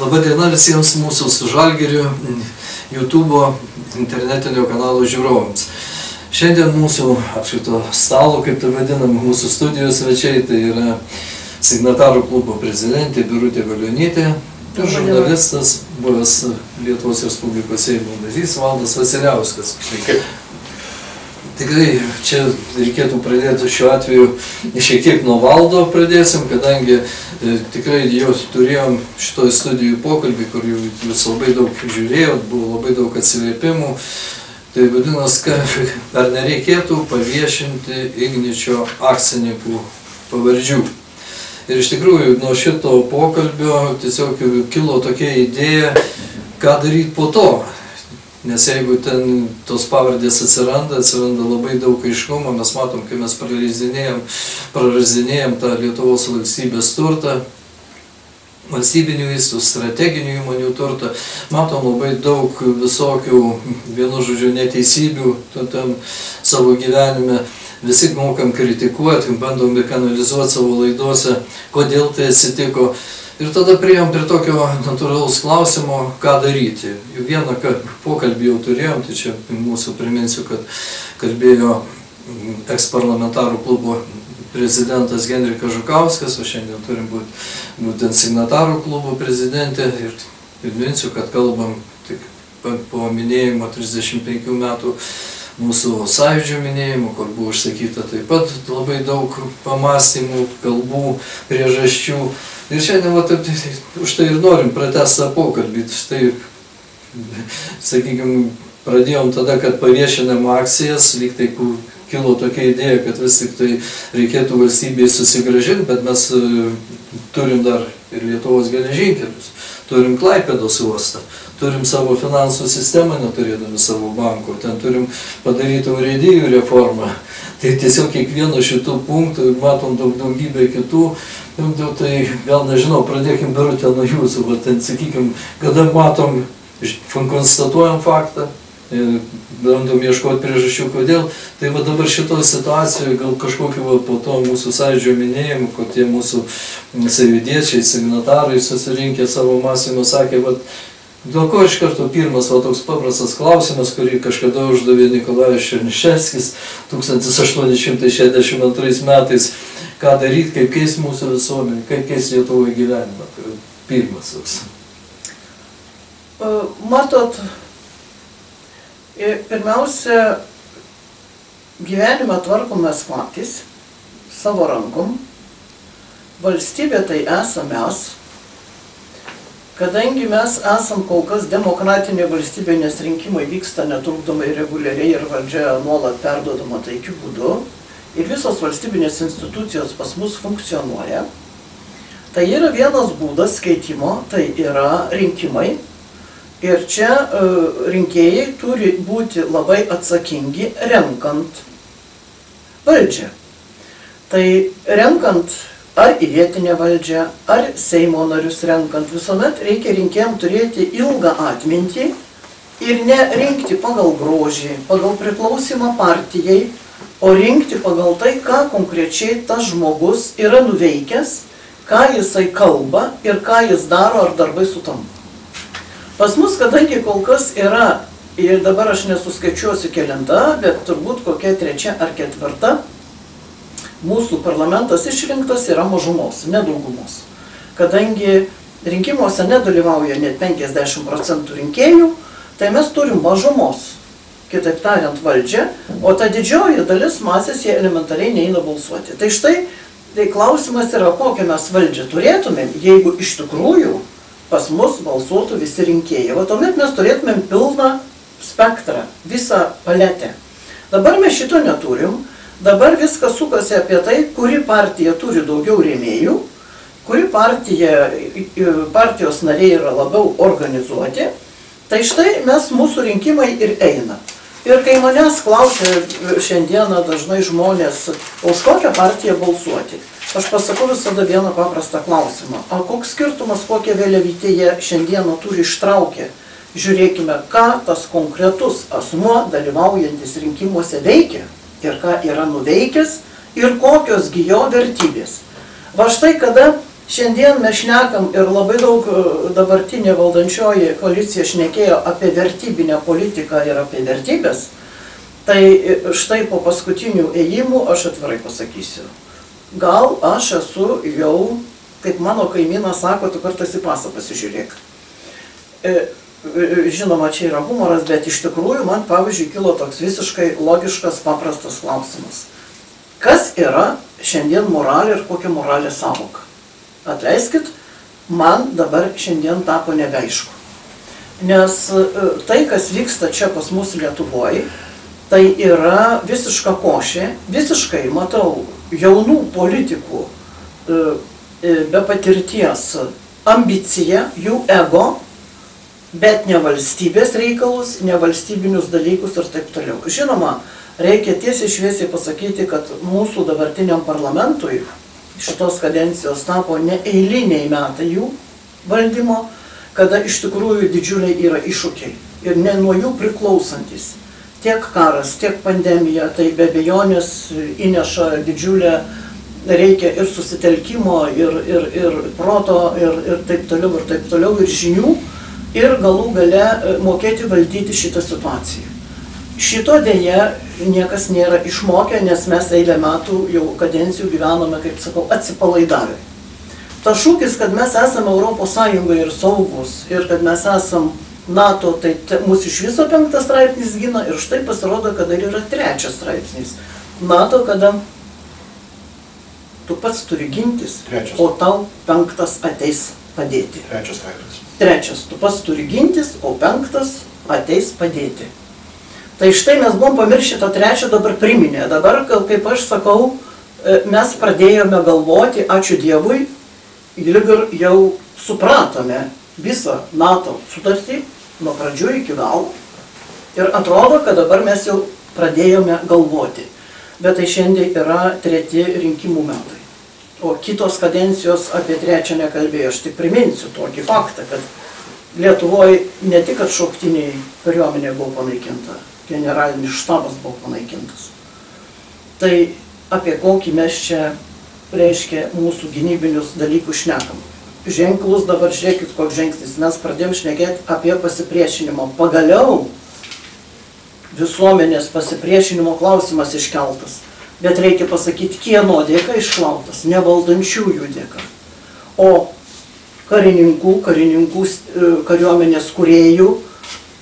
Labadiena visiems mūsų su Žalgiriu YouTube internetinio kanalo žiūrovams. Šiandien mūsų apšito stalo, kaip tai vadinam, mūsų studijos svečiai, tai yra signatarų klubo prezidentė Birutė Valionytė ir žurnalistas, buvęs Lietuvos Respublikos Seimo narys Valdas Vasiliauskas. Tikrai čia reikėtų pradėti šiuo atveju šiek tiek nuo valdo pradėsim, kadangi e, tikrai jau turėjom šitoj studijų pokalbį, kur jūs labai daug žiūrėjot, buvo labai daug atsiliepimų. Tai vadinasi, ar nereikėtų paviešinti Igničio akcininkų pavardžių. Ir iš tikrųjų nuo šito pokalbio tiesiog kilo tokia idėja, ką daryti po to. Nes jeigu ten tos pavardės atsiranda, atsiranda labai daug aiškumo, mes matom, kai mes prarazdinėjom, prarazdinėjom tą Lietuvos valstybės turtą, valstybinių įstaigų, strateginių įmonių turtą, matom labai daug visokių, vienu žodžiu, neteisybių tam savo gyvenime. Visi mokam kritikuoti, bandom kanalizuoti savo laidose, kodėl tai atsitiko. Ir tada prieėm prie tokio natūralaus klausimo, ką daryti. Jau vieną pokalbį jau turėjom, tai čia mūsų priminsiu, kad kalbėjo eksparlamentarų klubo prezidentas Genrikas Žukauskas, o šiandien turim būti būtent signatarų klubo prezidentė. Ir priminsiu, kad kalbam tik po minėjimo 35 metų mūsų sąjūdžio minėjimo, kur buvo užsakyta taip pat labai daug pamastymų, kalbų, priežasčių. Ir šiandien, va, taip, už tai ir norim pratesti tą pokalbį. Štai, sakykime, pradėjom tada, kad paviešinam akcijas, lyg tai kilo tokia idėja, kad vis tik tai reikėtų valstybėje susigražinti, bet mes e, turim dar ir Lietuvos geležinkelius, turim Klaipėdos uostą, turim savo finansų sistemą, neturėdami savo banko, ten turim padaryti urėdijų reformą. Tai tiesiog kiekvieno šitų punktų matom daug daugybę kitų Nu, tai gal nežinau, pradėkim birutę nuo jūsų, bet ten, sakykim, kada matom, konstatuojam faktą, bandom ieškoti priežasčių, kodėl, tai va dabar šitoje situacijoje gal kažkokiu va, po to mūsų sąjūdžio minėjimu, kad tie mūsų savydiečiai, signatarai susirinkę savo mąstymu sakė, va, Dėl ko iš karto pirmas va, toks paprastas klausimas, kurį kažkada uždavė Nikolajus Černiševskis 1862 metais, ką daryti, kaip keisti mūsų visuomenį, kaip keisti Lietuvoje gyvenimą. Tai pirmas toks. Matot, pirmiausia, gyvenimą tvarkomės patys, savo rankom. Valstybė tai esame mes, Kadangi mes esam kol kas demokratinė valstybė, nes rinkimai vyksta netrukdomai reguliariai ir valdžia nuolat perdodama taikiu būdu ir visos valstybinės institucijos pas mus funkcionuoja, tai yra vienas būdas keitimo, tai yra rinkimai. Ir čia uh, rinkėjai turi būti labai atsakingi renkant valdžią. Tai renkant ar į vietinę valdžią, ar Seimo narius renkant, visuomet reikia rinkėjams turėti ilgą atmintį ir ne rinkti pagal grožį, pagal priklausimą partijai, o rinkti pagal tai, ką konkrečiai tas žmogus yra nuveikęs, ką jisai kalba ir ką jis daro ar darbai sutampa. Pas mus, kadangi kol kas yra, ir dabar aš nesuskaičiuosiu kelinta, bet turbūt kokia trečia ar ketvirta, mūsų parlamentas išrinktas yra mažumos, nedaugumos. Kadangi rinkimuose nedalyvauja net 50 procentų rinkėjų, tai mes turim mažumos, kitaip tariant, valdžią, o ta didžioji dalis masės jie elementariai neina balsuoti. Tai štai, tai klausimas yra, kokią mes valdžią turėtumėm, jeigu iš tikrųjų pas mus balsuotų visi rinkėjai. O tuomet mes turėtumėm pilną spektrą, visą paletę. Dabar mes šito neturim, Dabar viskas sukasi apie tai, kuri partija turi daugiau rėmėjų, kuri partija, partijos nariai yra labiau organizuoti. Tai štai mes mūsų rinkimai ir eina. Ir kai manęs klausia šiandieną dažnai žmonės, už kokią partiją balsuoti, aš pasakau visada vieną paprastą klausimą. O koks skirtumas, kokią vėliavytę jie šiandieną turi ištraukę? Žiūrėkime, ką tas konkretus asmuo dalyvaujantis rinkimuose veikia ir ką yra nuveikęs ir kokios gi jo vertybės. Va štai kada Šiandien mes šnekam ir labai daug e, dabartinė valdančioji koalicija šnekėjo apie vertybinę politiką ir apie vertybės. Tai e, štai po paskutinių ėjimų aš atvirai pasakysiu. Gal aš esu jau, kaip mano kaimynas sako, tu kartais į pasą pasižiūrėk. E, žinoma, čia yra humoras, bet iš tikrųjų man, pavyzdžiui, kilo toks visiškai logiškas, paprastas klausimas. Kas yra šiandien moralė ir kokia moralė savoka? Atleiskit, man dabar šiandien tapo nebeaišku. Nes e, tai, kas vyksta čia pas mus Lietuvoje, tai yra visiška košė, visiškai matau jaunų politikų e, e, be patirties ambiciją, jų ego, bet ne valstybės reikalus, ne valstybinius dalykus ir taip toliau. Žinoma, reikia tiesiai šviesiai pasakyti, kad mūsų dabartiniam parlamentui šitos kadencijos tapo ne eiliniai metai jų valdymo, kada iš tikrųjų didžiuliai yra iššūkiai ir ne nuo jų priklausantis. Tiek karas, tiek pandemija, tai be bejonės įneša didžiulę, reikia ir susitelkimo, ir, ir, ir proto, ir, ir taip toliau, ir taip toliau, ir žinių ir galų gale mokėti valdyti šitą situaciją. Šito dėje niekas nėra išmokę, nes mes eilę metų jau kadencijų gyvename, kaip sakau, atsipalaidavę. Ta šūkis, kad mes esame Europos Sąjungoje ir saugus ir kad mes esame NATO, tai mūsų iš viso penktas straipsnis gina ir štai pasirodo, kad dar yra trečias straipsnis. NATO, kada tu pats turi gintis, Trečias. o tau penktas ateis padėti. Trečias straipsnis. Trečias, tu pats turi gintis, o penktas ateis padėti. Tai štai mes buvom pamiršę tą trečią, dabar priminė. Dabar, kaip aš sakau, e, mes pradėjome galvoti, ačiū Dievui, ir jau supratome visą NATO sutartį nuo pradžių iki galo. Ir atrodo, kad dabar mes jau pradėjome galvoti. Bet tai šiandien yra treti rinkimų metai. O kitos kadencijos apie trečią nekalbėjo. Aš tik priminsiu tokį faktą, kad Lietuvoje ne tik atšauktiniai kariuomenė buvo panaikinta, generalinis štabas buvo panaikintas. Tai apie kokį mes čia, reiškia, mūsų gynybinius dalykus šnekam. Ženklus dabar žiūrėkit, koks žingsnis. Mes pradėjom šnekėti apie pasipriešinimą. Pagaliau visuomenės pasipriešinimo klausimas iškeltas. Bet reikia pasakyti, kieno dėka išklautas, ne valdančiųjų dėka. O karininkų, karininkų e, kariuomenės kuriejų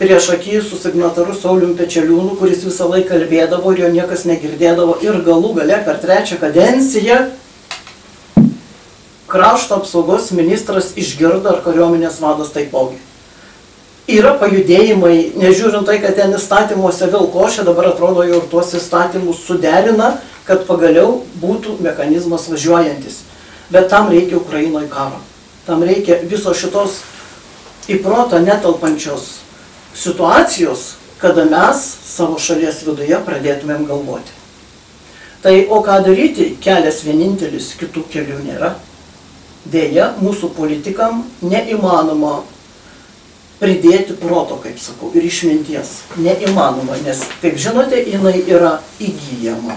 prieš akį su signataru Saulium Pečeliūnu, kuris visą laiką kalbėdavo ir jo niekas negirdėdavo ir galų gale per trečią kadenciją krašto apsaugos ministras išgirdo ar kariuomenės vadas taipogi. Yra pajudėjimai, nežiūrint tai, kad ten įstatymuose vėl košė, dabar atrodo jau ir tuos įstatymus suderina, kad pagaliau būtų mechanizmas važiuojantis. Bet tam reikia Ukrainoje karo. Tam reikia viso šitos į protą netalpančios situacijos, kada mes savo šalies viduje pradėtumėm galvoti. Tai o ką daryti, kelias vienintelis, kitų kelių nėra. Deja, mūsų politikam neįmanoma pridėti proto, kaip sakau, ir išminties. Neįmanoma, nes, kaip žinote, jinai yra įgyjama.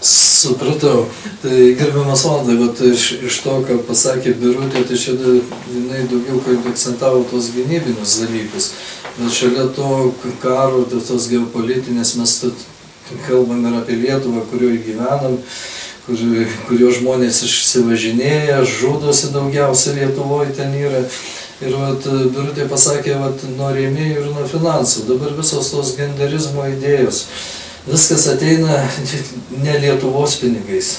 Supratau. Tai gerbiamas Valdai, vat iš, iš to, ką pasakė Birutė, tai čia jinai daugiau kaip akcentavo tos gynybinius dalykus. Bet šalia to karo, tos geopolitinės mes kalbam ir apie Lietuvą, kurioje gyvenam, kur, kurio žmonės išsivažinėja, žudosi daugiausia Lietuvoje ten yra. Ir vat, Birutė pasakė, vat, nuo rėmėjų ir nuo finansų. Dabar visos tos genderizmo idėjos viskas ateina ne Lietuvos pinigais.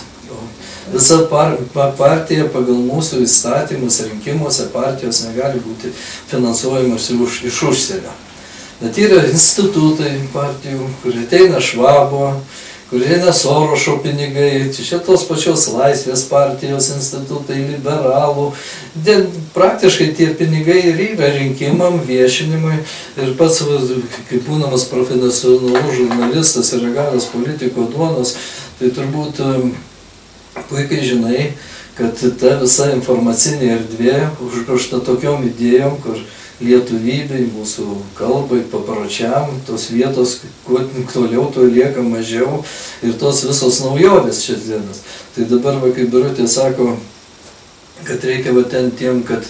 Visa par, pa, partija pagal mūsų įstatymus rinkimuose partijos negali būti finansuojamos iš, iš užsienio. Bet yra institutai partijų, kurie ateina švabo, kurie eina Sorošo pinigai, čia tos pačios laisvės partijos institutai, liberalų. Dėl, praktiškai tie pinigai ir yra rinkimam, viešinimui. Ir pats, kaip būnamas profesionalus žurnalistas ir gavęs politiko duonos, tai turbūt puikiai žinai, kad ta visa informacinė erdvė užgošta tokiom idėjom, kur lietuvybei, mūsų kalbai, papročiam, tos vietos, kuo toliau, tuo lieka mažiau ir tos visos naujovės šias dienas. Tai dabar, va, kaip Birutė sako, kad reikia va ten tiem, kad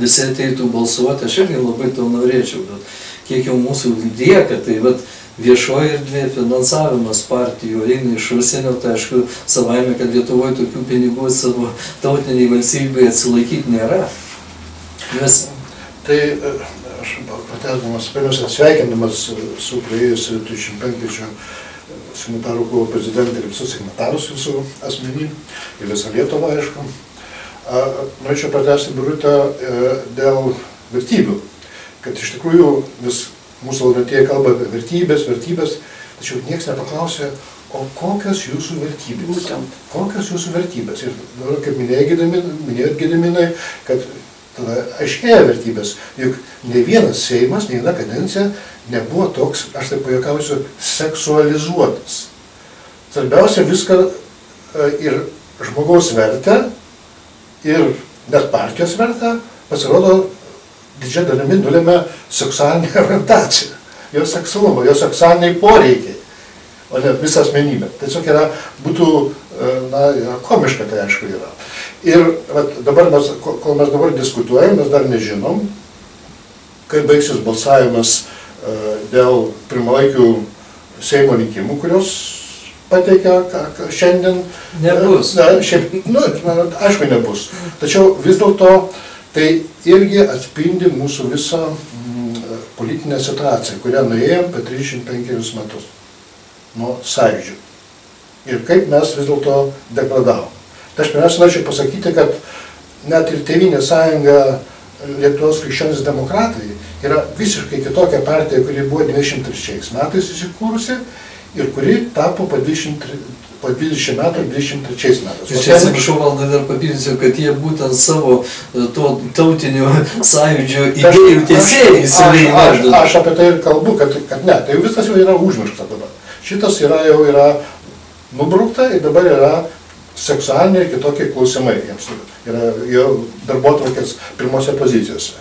visi ateitų balsuoti, aš irgi labai to norėčiau, bet kiek jau mūsų lieka, tai va viešoji erdvė, finansavimas partijų eina iš užsienio, tai aišku, savaime, kad Lietuvoje tokių pinigų savo tautiniai valstybėje atsilaikyti nėra. Nes Tai e, aš pratęsdamas, pirmiausia, sveikindamas su praėjusiu 35-ečio signatarų klubo prezidentą ir visus signatarus visų asmenį ir visą Lietuvą, aišku. Norėčiau pratęsti Birutę e, dėl vertybių, kad iš tikrųjų vis mūsų valdantieji kalba apie vertybės, vertybės, tačiau niekas nepaklausė, o kokios jūsų vertybės? Būtent. Kokios jūsų vertybės? Ir dabar, kaip minėjot Gediminai, kad tada aiškėja vertybės. Juk ne vienas Seimas, ne viena kadencija nebuvo toks, aš taip pajokausiu, seksualizuotas. Svarbiausia viską e, ir žmogaus vertę, ir net partijos vertę, pasirodo, didžia dalimi nulėmė seksualinė orientacija, jo seksualumo, jo seksualiniai poreikiai, o ne visą asmenybę. Tiesiog yra, būtų, e, na, yra komiška tai aišku yra. Ir vat, dabar mes, ko- kol mes dabar diskutuojam, mes dar nežinom, kai baigsis balsavimas e, dėl pirmalaikių Seimo rinkimų, kurios pateikia šiandien. Nebus. Na, šiaip, nu, aišku, nebus. Tačiau vis dėlto tai irgi atspindi mūsų visą mm, politinę situaciją, kurią nuėjom per 35 metus nuo sąjūdžių. Ir kaip mes vis dėlto degradavom. Tai aš pirmiausia norėčiau pasakyti, kad net ir Tevinė sąjunga Lietuvos krikščionis demokratai yra visiškai kitokia partija, kuri buvo 23 metais įsikūrusi ir kuri tapo po 23, po 20 metų 23 metais. Aš čia atsiprašau, valdai dar papildysiu, kad jie būtent savo e, to tautinio sąjūdžio idėjų tiesėjais yra Aš, aš, aš apie tai ir kalbu, kad, kad ne, tai viskas jau yra užmiršta dabar. Šitas yra jau yra nubraukta ir dabar yra seksualiniai ir kitokie klausimai. Jiems yra jau darbotvarkės pirmose pozicijose.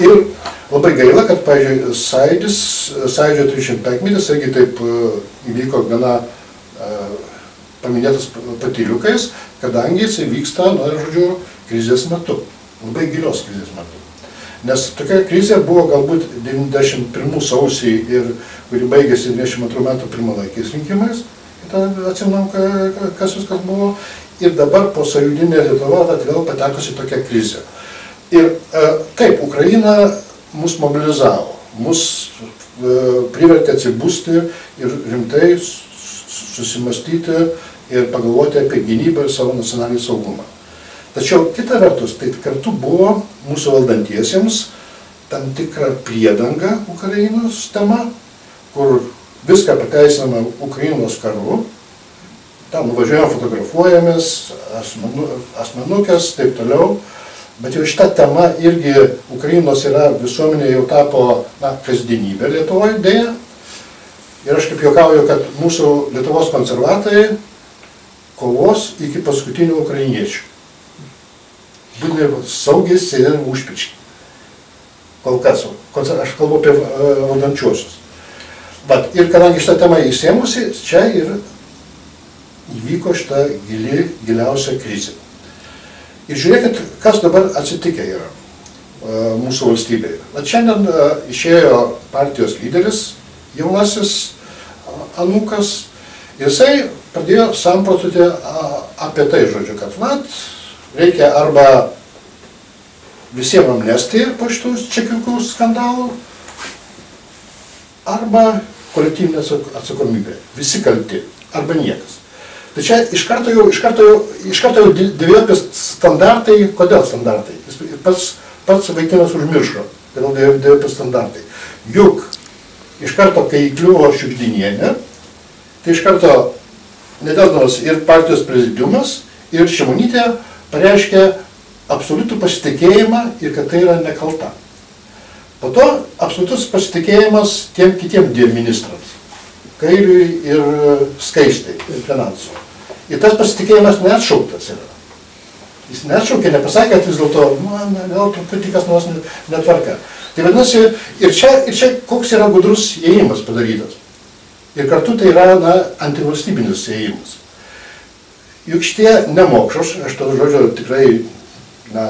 Ir labai gaila, kad, pavyzdžiui, sąjūdžio 35 metais irgi taip e, įvyko gana e, paminėtas patyliukais, kadangi jisai vyksta, na, žodžiu, krizės metu, labai gilios krizės metu. Nes tokia krizė buvo galbūt 91 sausį ir kuri baigėsi 22 metų pirmalaikiais rinkimais, atsimenu, kas viskas buvo, ir dabar po sąjūdinė Lietuva vėl patekusi tokia krizė. Ir e, taip, Ukraina mus mobilizavo, mus e, privertė atsibusti ir rimtai susimastyti ir pagalvoti apie gynybą ir savo nacionalinį saugumą. Tačiau kita vertus, tai kartu buvo mūsų valdantiesiems tam tikra priedanga Ukrainos tema, kur viską pateisiname Ukrainos karu, ten nuvažiuojam, fotografuojamės, asmenu, asmenukės, taip toliau. Bet jau šita tema irgi Ukrainos yra visuomenė jau tapo na, kasdienybė Lietuvoje dėja. Ir aš kaip juokauju, kad mūsų Lietuvos konservatoriai kovos iki paskutinių ukrainiečių. Būdami saugiai sėdėdami užpički. Kol kas, aš kalbu apie e, valdančiuosius. Vat, ir kadangi šitą temą įsėmusi, čia ir įvyko šita gili, giliausia krizė. Ir žiūrėkit, kas dabar atsitikę yra e, mūsų valstybėje. Vat šiandien e, išėjo partijos lyderis, jaunasis anukas, jisai pradėjo samprototi apie tai, žodžiu, kad vat, reikia arba visiems amnestija po šitų čekiukų skandalų, arba kolektyvinė atsak- atsakomybė. Visi kalti, arba niekas. Tai čia iš karto jau, iš karto jau, iš karto jau dviejopi standartai, kodėl standartai? Jis pats, pats vaikinas užmiršo, kodėl dvie- dviejopi standartai. Juk iš karto, kai įkliuvo Šiugždinienė, tai iš karto nedelsdamas ir partijos prezidiumas, ir Šimonytė pareiškė absoliutų pasitikėjimą ir kad tai yra nekalta. Po to absoliutus pasitikėjimas tiem kitiem dviem ministrams. Kairiui ir skaistai, ir finansų. Ir tas pasitikėjimas neatšauktas yra. Jis neatšaukė, nepasakė, kad vis dėlto, nu, gal truputį kas nors net- netvarka. Tai vadinasi, ir čia, ir čia koks yra gudrus įėjimas padarytas. Ir kartu tai yra, na, antivalstybinis įėjimas. Juk šitie nemokšos, aš to žodžio tikrai na,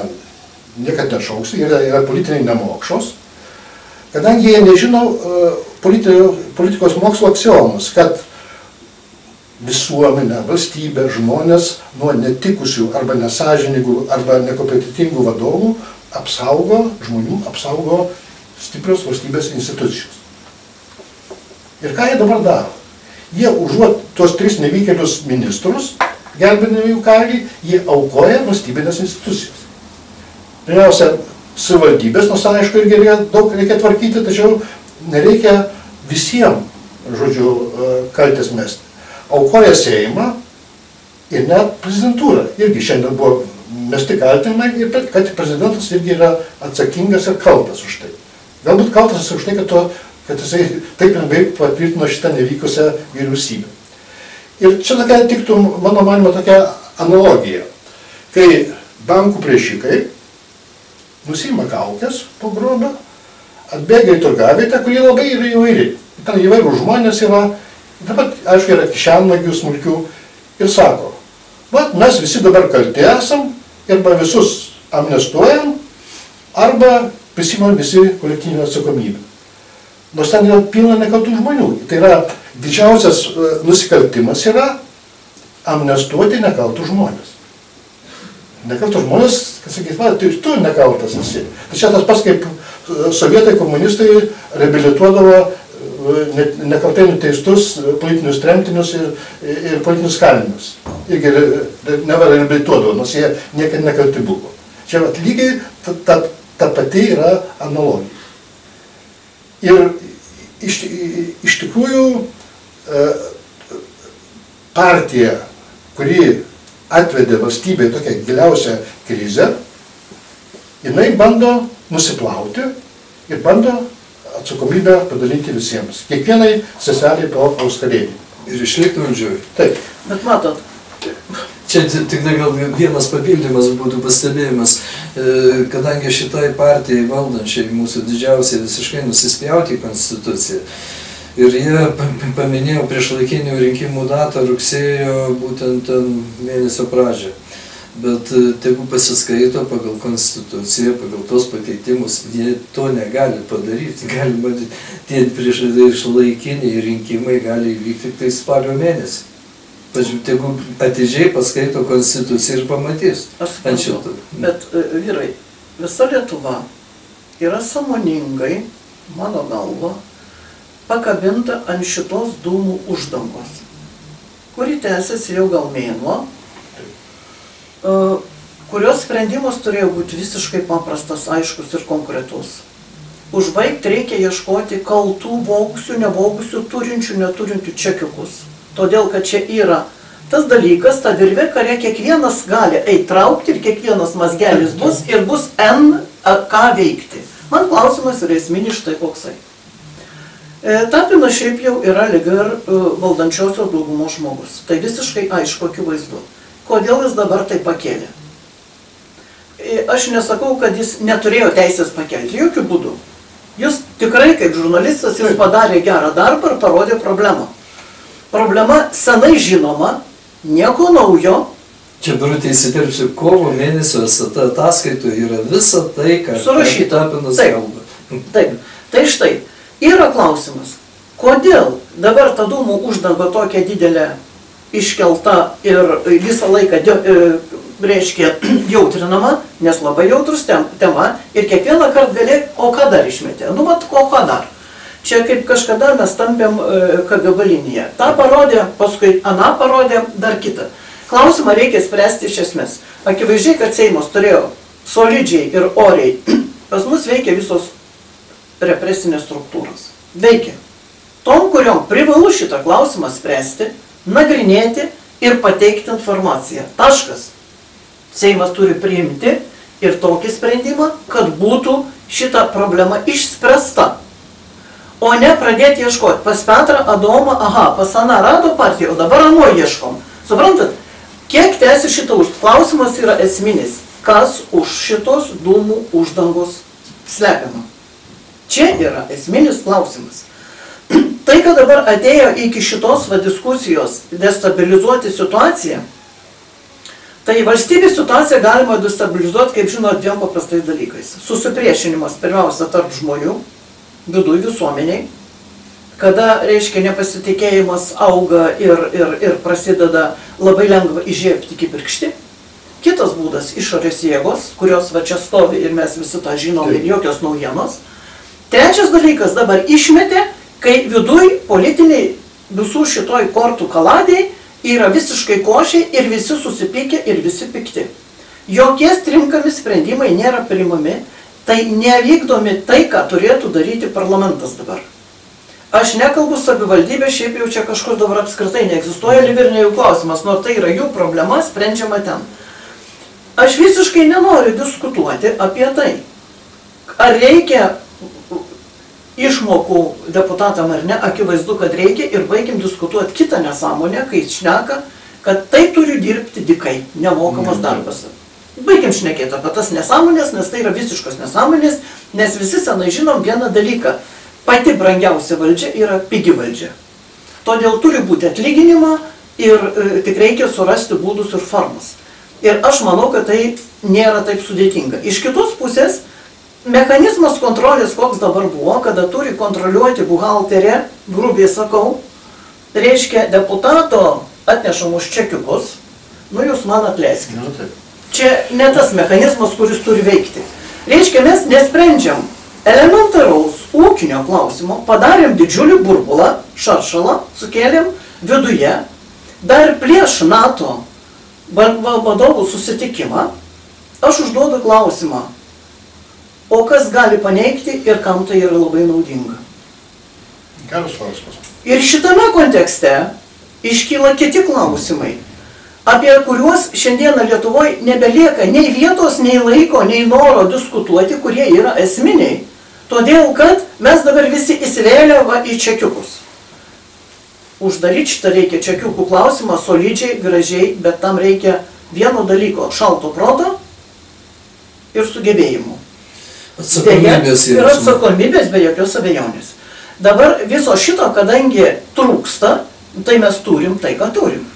niekad nešauksiu, yra, yra politiniai nemokšos, kadangi jie nežino uh, politi- politikos mokslo aksiomus, kad visuomenę, valstybę, žmonės nuo netikusių arba nesažiningų arba nekompetitingų vadovų apsaugo, žmonių apsaugo stiprios valstybės institucijos. Ir ką jie dabar daro? Jie užuot tuos tris nevykėlius ministrus, gelbinami jų karį, jie aukoja valstybinės institucijas. Pirmiausia, savivaldybės, nors aišku, irgi reikia, daug reikia tvarkyti, tačiau nereikia visiems, žodžiu, e, kaltės mesti. Aukoja Seimą ir net prezidentūrą. Irgi šiandien buvo mesti kaltinimai, ir kad prezidentas irgi yra atsakingas ir kaltas už tai. Galbūt kaltas už tai, kad, to, kad jisai taip lengvai patvirtino šitą nevykusią vyriausybę. Ir čia tokia tiktų, mano manimo, tokia analogija. Kai bankų priešikai nusima kaukės po grobą, atbėga į turgavietę, kuri labai yra įvairi. Ten įvairių žmonės yra, taip pat, aišku, yra kišenvagių smulkių ir sako, va, mes visi dabar kalti esam, arba visus amnestuojam, arba prisimam visi kolektyvinę atsakomybę. Nors ten yra pilna nekaltų žmonių. Tai yra didžiausias e, nusikaltimas yra amnestuoti nekaltų žmonės. Nekaltų žmonės, kas sakys, va, tai tu nekaltas esi. Tai čia tas pats kaip e, sovietai komunistai reabilituodavo e, ne- nekaltai nuteistus politinius tremtinius ir, ir politinius kalinius. Irgi re- re- neva reabilituodavo, nors jie niekada nekalti buvo. Čia vat, lygiai ta, ta, ta pati yra analogija. Ir iš, iš tikrųjų e, partija, kuri atvedė valstybę į tokią giliausią krizę, jinai bando nusiplauti ir bando atsakomybę padalinti visiems. Kiekvienai seseliai po auskarėlį. Ir išlikti valdžioj. Taip, Bet matot, Čia ti- tik tai gal vienas papildymas būtų pastebėjimas, e, kadangi šitai partijai valdančiai mūsų didžiausiai visiškai nusispjauti į konstituciją. Ir jie pa- pa- paminėjo prieš laikinių rinkimų datą rugsėjo būtent ten mėnesio pradžią. Bet e, tegu pasiskaito pagal konstituciją, pagal tos pakeitimus, jie to negali padaryti. Galima, tie prieš laikiniai rinkimai gali įvykti tik tai spalio mėnesį. Tegu atidžiai paskaito konstituciją ir pamatys. aš Ant suprantu. Bet e, vyrai, visa Lietuva yra samoningai, mano galva, pakabinta ant šitos dūmų uždangos, kuri tęsiasi jau gal mėnuo, e, kurios sprendimas turėjo būti visiškai paprastas, aiškus ir konkretus. Užbaigti reikia ieškoti kaltų, vogusių, nevogusių, turinčių, neturinčių čekiukus. Todėl, kad čia yra tas dalykas, ta virvė, kurią kiekvienas gali eiti traukti ir kiekvienas mazgelis bus ir bus N ką veikti. Man klausimas yra esminis štai koksai. E, Tapinas šiaip jau yra lyg ir e, valdančiosios daugumos žmogus. Tai visiškai aišku, akivaizdu. Kodėl jis dabar tai pakėlė? E, Aš nesakau, kad jis neturėjo teisės pakelti, jokių būdų. Jis tikrai kaip žurnalistas jis padarė gerą darbą ir parodė problemą. Problema senai žinoma, nieko naujo, Čia birutė įsiterpsiu, kovo mėnesio SAT ataskaitoje yra visa tai, ką Surašyta. Tapinas Taip. kalba. Taip, tai štai, yra klausimas, kodėl dabar ta dūmų uždanga tokia didelė iškelta ir visą laiką, e, reiškia, jautrinama, nes labai jautrus tem- tema ir kiekvieną kartą gali, o ką dar išmetė, nu mat, ko ką dar. Čia kaip kažkada mes tampėm e, KGB liniją. Ta parodė, paskui aną parodė, dar kitą. Klausimą reikia spręsti iš esmės. Akivaizdžiai, kad Seimas turėjo solidžiai ir oriai. Pas mus veikia visos represinės struktūros. Veikia. Tom, kuriuom privalu šitą klausimą spręsti, nagrinėti ir pateikti informaciją. Taškas. Seimas turi priimti ir tokį sprendimą, kad būtų šita problema išspręsta. O ne pradėti ieškoti. Pas Petrą Adomą, aha, pas Aną rado partiją, o dabar Anu ieškom. Suprantat, kiek tęsi šitą už... Klausimas yra esminis. Kas už šitos dūmų uždangos slepiama? Čia yra esminis klausimas. Tai, kad dabar atėjo iki šitos va diskusijos destabilizuoti situaciją, Tai valstybės situaciją galima destabilizuoti, kaip žinot, dviem paprastais dalykais. Susipriešinimas pirmiausia tarp žmonių, viduje visuomeniai, kada, reiškia, nepasitikėjimas auga ir, ir, ir prasideda labai lengva įžiepti kipirkšti. Kitas būdas - išorės jėgos, kurios va čia stovi ir mes visi tą žinom ir jokios naujienos. Trečias dalykas dabar išmetė, kai viduj politiniai visų šitoj kortų kaladėjai yra visiškai košiai ir visi susipykę ir visi pikti. Jokie strinkami sprendimai nėra priimami, tai nevykdomi tai, ką turėtų daryti parlamentas dabar. Aš nekalbu savivaldybė, šiaip jau čia kažkur dabar apskritai neegzistuoja livirnėjų klausimas, nors tai yra jų problema, sprendžiama ten. Aš visiškai nenoriu diskutuoti apie tai, ar reikia išmokų deputatam ar ne, akivaizdu, kad reikia ir baigim diskutuoti kitą nesąmonę, kai šneka, kad tai turi dirbti dikai, nemokamas darbas. Baigim šnekėti apie tas nesąmonės, nes tai yra visiškos nesąmonės, nes visi senai žinom vieną dalyką. Pati brangiausia valdžia yra pigi valdžia. Todėl turi būti atlyginima ir e, tik reikia surasti būdus ir formas. Ir aš manau, kad tai nėra taip sudėtinga. Iš kitos pusės, mechanizmas kontrolės, koks dabar buvo, kada turi kontroliuoti buhalterė, grubiai sakau, reiškia deputato atnešamus čekiukus, nu jūs man atleiskite. Nu, taip. Čia ne tas mechanizmas, kuris turi veikti. Reiškia, mes nesprendžiam elementaraus ūkinio klausimo, padarėm didžiulį burbulą, šaršalą, sukėlėm viduje, dar prieš NATO va- va- vadovų susitikimą, aš užduodu klausimą, o kas gali paneigti ir kam tai yra labai naudinga. Geras klausimas. Ir šitame kontekste iškyla kiti klausimai, apie kuriuos šiandieną Lietuvoje nebelieka nei vietos, nei laiko, nei noro diskutuoti, kurie yra esminiai. Todėl, kad mes dabar visi įsivėlę va į čekiukus. Uždaryti šitą reikia čekiukų klausimą solidžiai, gražiai, bet tam reikia vieno dalyko - šalto proto ir sugebėjimų. Atsakomybės ir jausmo. atsakomybės be jokios abejonės. Dabar viso šito, kadangi trūksta, tai mes turim tai, ką turim.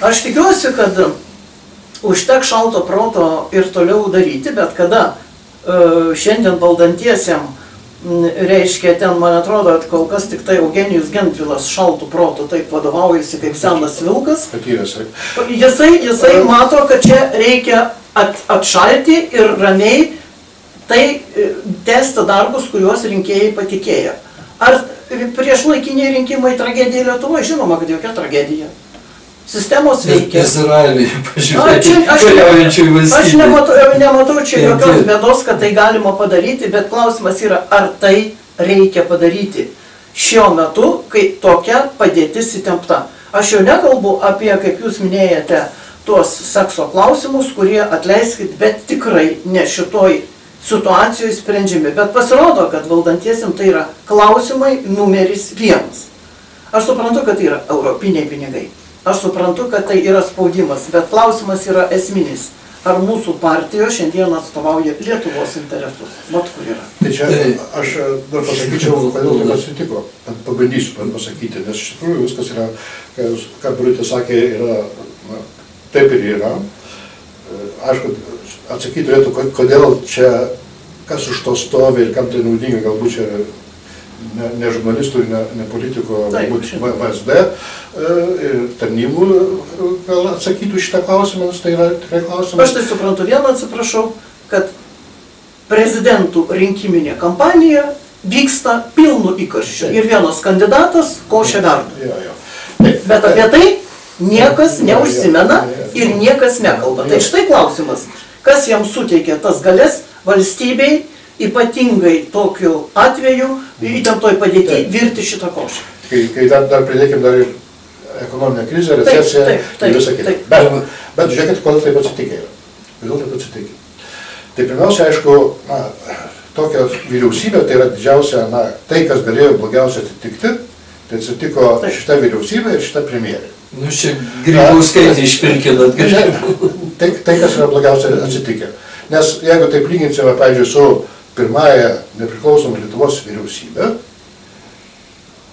Aš tikiuosi, kad užtek šalto proto ir toliau daryti, bet kada e, šiandien valdantiesiam reiškia ten, man atrodo, kad kol kas tik tai Eugenijus Gentvilas šaltų protų taip vadovaujasi kaip senas vilkas, Patyręs. jisai, jisai mato, kad čia reikia at, atšalti ir ramiai tai e, tęsti darbus, kuriuos rinkėjai patikėjo. Ar prieš laikiniai rinkimai tragedija Lietuvoje? Žinoma, kad jokia tragedija. Sistemos veikia. Izraelį Na, pažiūrėti, čia, aš, aš nematau, nematau čia jokios bėdos, kad tai galima padaryti, bet klausimas yra, ar tai reikia padaryti šiuo metu, kai tokia padėtis įtempta. Aš jau nekalbu apie, kaip jūs minėjote, tuos sekso klausimus, kurie atleiskit, bet tikrai ne šitoj situacijoje sprendžiami. Bet pasirodo, kad valdantiesiam tai yra klausimai numeris vienas. Aš suprantu, kad tai yra europiniai pinigai. Aš suprantu, kad tai yra spaudimas, bet klausimas yra esminis. Ar mūsų partijos šiandien atstovauja Lietuvos interesus? Vat kur yra. Tai čia Tai- aš dar pasakyčiau, kodėl taip atsitiko. Pabandysiu pa- pasakyti, nes iš tikrųjų viskas yra, ką, jūs- ką Birutė sakė, yra, na, taip ir yra. E, Aišku, atsakyti turėtų, ko- kodėl čia, kas už to stovi ir kam tai naudinga, galbūt čia ne, ne žurnalistų ne, ne politiko, galbūt VSD e, ir tarnybų e, gal atsakytų šitą klausimą, nes tai yra tikrai klausimas. Aš tai suprantu. Vieną, atsiprašau, kad prezidentų rinkiminė kampanija vyksta pilnu įkarščiu. Ir vienas kandidatas košia verda. Bet apie tai niekas neužsimena ir niekas nekalba. Tai štai klausimas, kas jam suteikė tas galės valstybei, ypatingai tokiu atveju, įtemptoj padėti, Taip. virti šitą košę. Kai, kai dar, dar pridėkim dar ir ekonominę krizę, Taip, recesiją taip, taip, ir visą kitą. taip. Bet, bet žiūrėkit, kodėl taip atsitikė. yra. Kodėl taip atsitikė. Tai pirmiausia, aišku, na, tokia vyriausybė, tai yra didžiausia, na, tai, kas galėjo blogiausia atsitikti, tai atsitiko Taip. šita vyriausybė ir šita premjerė. Nu, čia grybauskaitį išpirkinat, Tai, galiu. tai, tai, kas yra blogiausia atsitikę. Nes jeigu taip lyginsime, pavyzdžiui, su pirmąją nepriklausomą Lietuvos vyriausybę,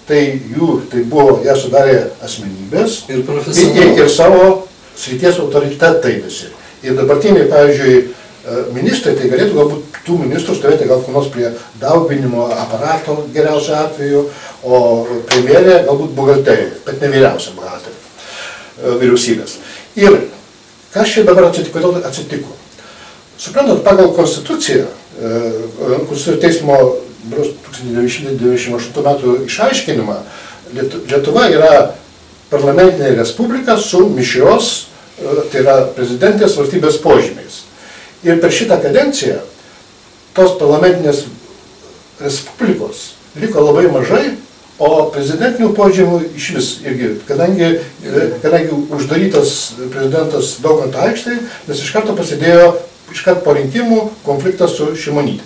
tai jų, tai buvo, ją sudarė asmenybės Ir ir, ir, ir savo srities autoritetai visi. Ir dabartiniai, pavyzdžiui, e, ministrai, tai galėtų galbūt tų ministrų stovėti gal kur nors prie daubinimo aparato geriausiu atveju, o premjerė galbūt buhalterija, bet ne vyriausia buhalterija e, vyriausybės. Ir kas čia dabar atsitiko, kodėl atsitiko? Suprantat, pagal konstituciją, e, konstitucijų teismo 1998 metų išaiškinimą, Lietuva yra parlamentinė respublika su mišrios, e, tai yra prezidentės valstybės požymiais. Ir per šitą kadenciją tos parlamentinės respublikos liko labai mažai, o prezidentinių požymių iš vis irgi, kadangi, e, kadangi uždarytas prezidentas Daukanto aikštėje, nes iš karto pasidėjo, iš karto po rinkimų konfliktas su Šimonytė.